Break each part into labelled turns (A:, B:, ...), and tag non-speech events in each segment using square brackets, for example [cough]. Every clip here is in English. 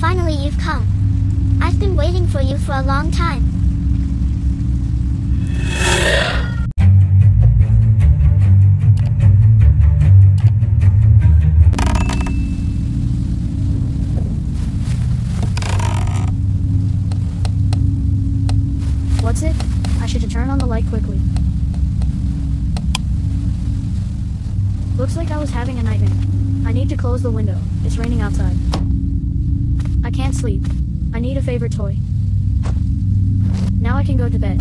A: Finally you've come. I've been waiting for you for a long time.
B: What's it? I should turn on the light quickly. Looks like I was having a nightmare. I need to close the window. It's raining outside. I can't sleep. I need a favorite toy. Now I can go to bed.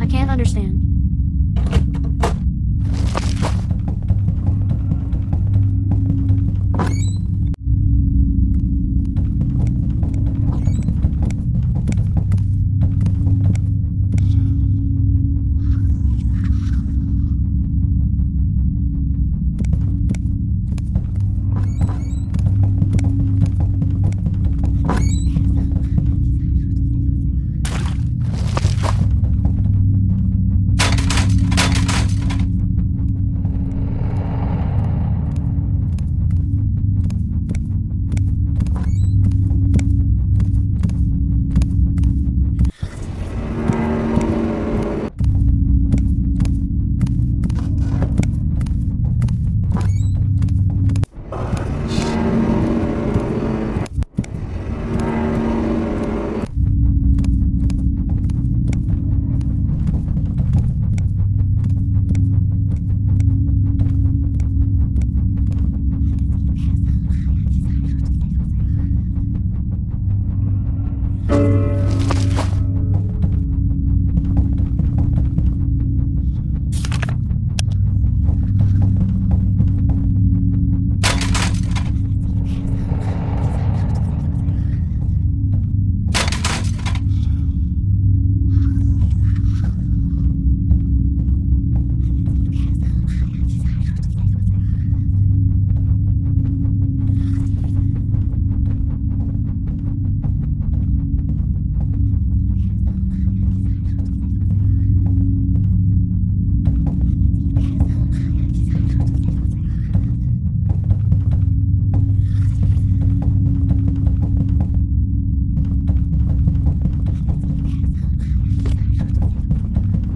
B: I can't understand.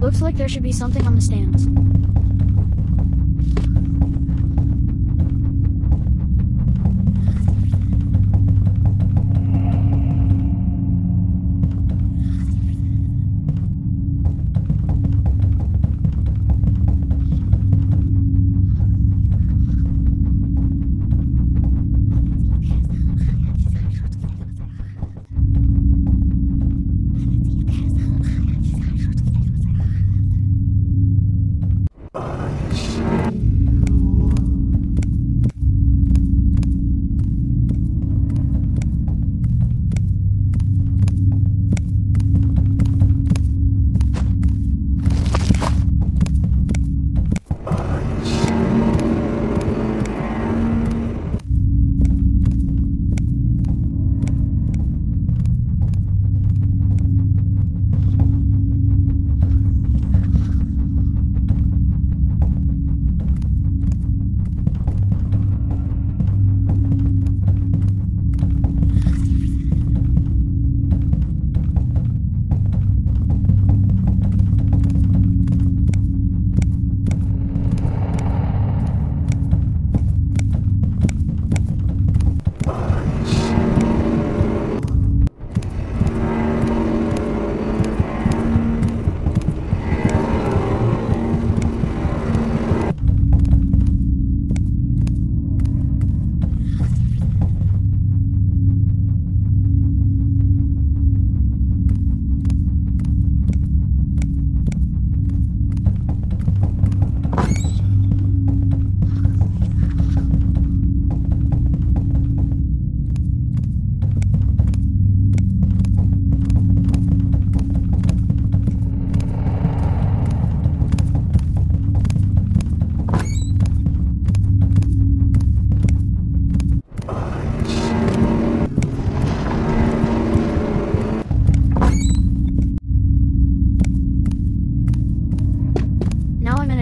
B: Looks like there should be something on the stands.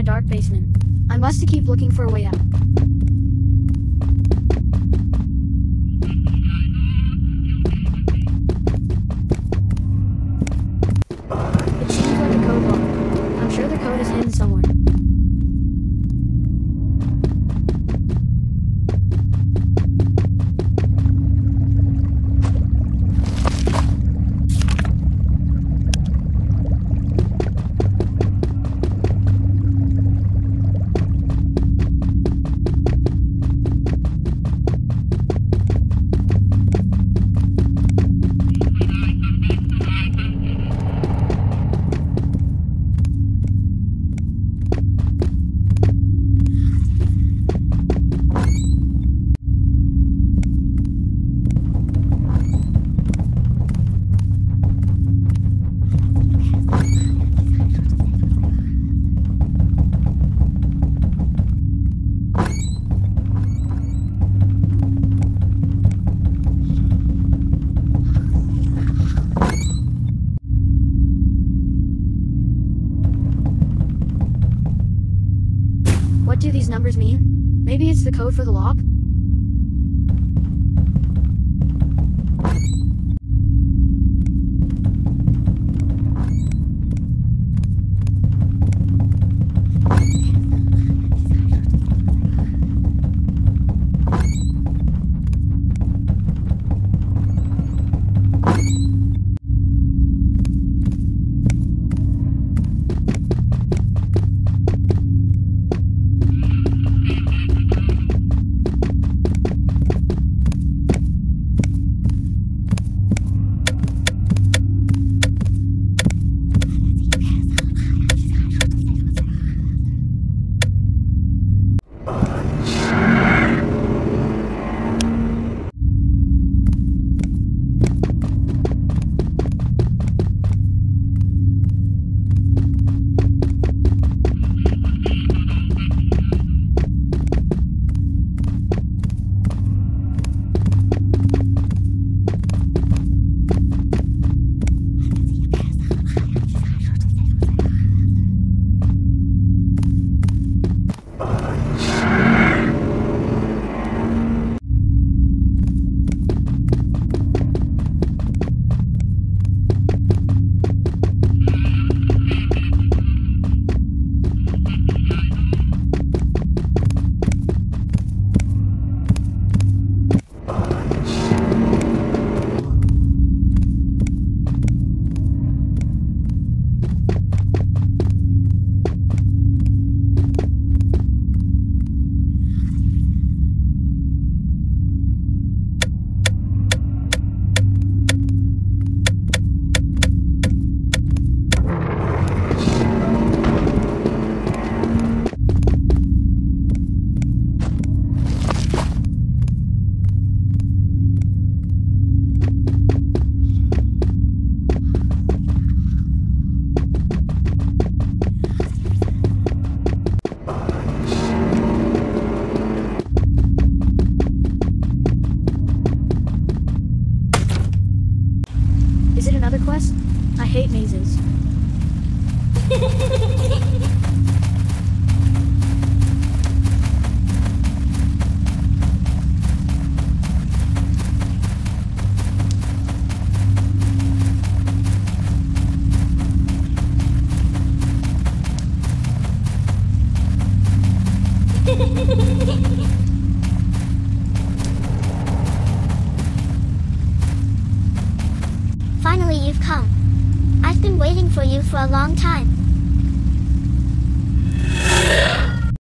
B: Dark basement. I must keep looking for a way out. For the lock? Quest? I hate mazes. [laughs]
A: waiting for you for a long time.